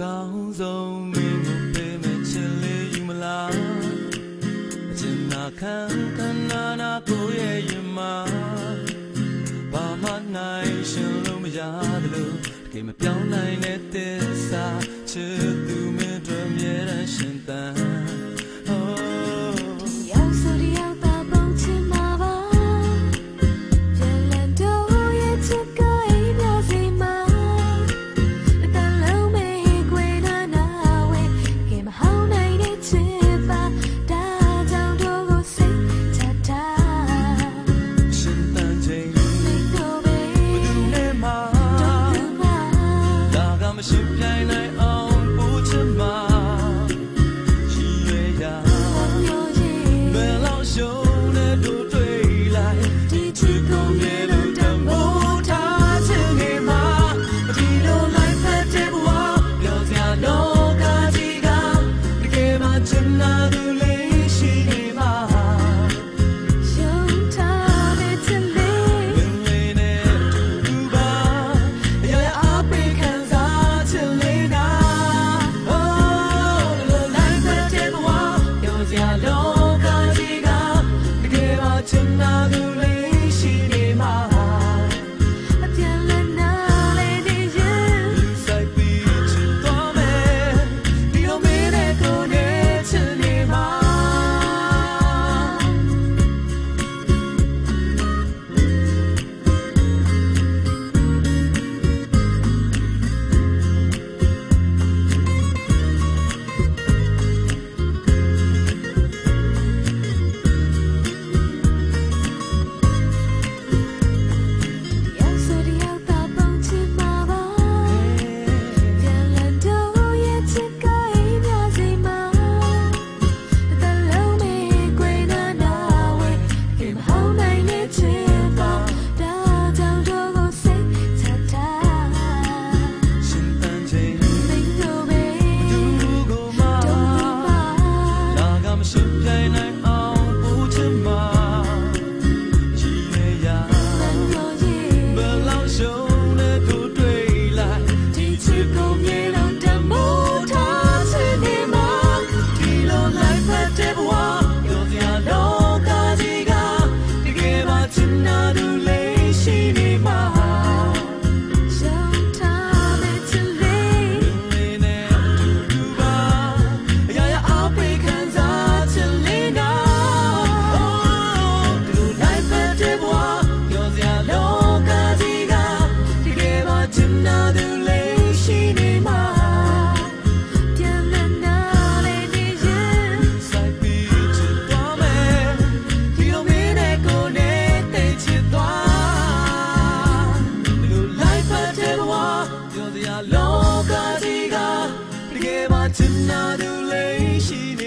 ကောင်းဆုံးမင်းကိုပေးမဲ့ချစ်လေးယူမလားအချင်နာခံခဏနာကိုရဲ့ရင်မှာဘာမှနိုင်ရှင်လို့မရတယ်လို့တကယ်မပြောင်းနိုင်တဲ့သစ္စာချစ်သူမင်းတို့မြဲတမ်းရှင်သန်လောကကြီးကတကယ်မှချင်နာ 泪洗。